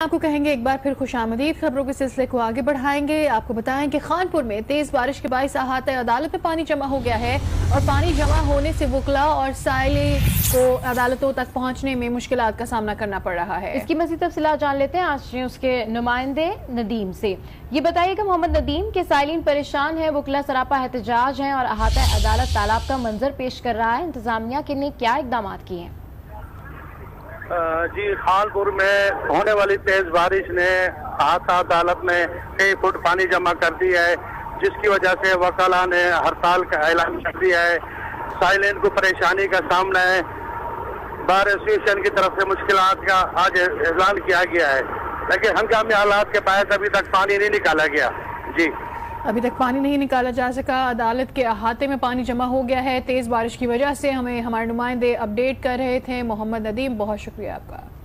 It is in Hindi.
आपको कहेंगे एक बार फिर खुश आमदीद, खबरों के सिलसिले को आगे बढ़ाएँगे। आपको बताएँ कि खानपुर में तेज बारिश के बाईस अहात अदालत में पानी जमा हो गया है और पानी जमा होने से वकला और साइले को अदालतों तक पहुँचने में मुश्किल का सामना करना पड़ रहा है। इसकी मजीद तफसीत जान लेते हैं आज उसके नुमाइंदे नदीम से। ये बताइएगा, मोहम्मद नदीम के साइलिन परेशान है, वकला सरापा एहतजाज है और अहाता अदालत तालाब का मंजर पेश कर रहा है। इंतजामिया के लिए क्या इकदाम किए हैं? जी खानपुर में होने वाली तेज बारिश ने हादसा अदालत में कई फुट पानी जमा कर दिया है, जिसकी वजह से वकाला ने हड़ताल का ऐलान कर दिया है। साइलेंट को परेशानी का सामना है। बार एसोसिएशन की तरफ़ से मुश्किल का आज ऐलान किया गया है। लेकिन हंगामी हालात के बायस अभी तक पानी नहीं निकाला गया। जी। अभी तक पानी नहीं निकाला जा सका। अदालत के अहाते में पानी जमा हो गया है। तेज बारिश की वजह से हमें हमारे नुमाइंदे अपडेट कर रहे थे। मोहम्मद नदीम, बहुत शुक्रिया आपका।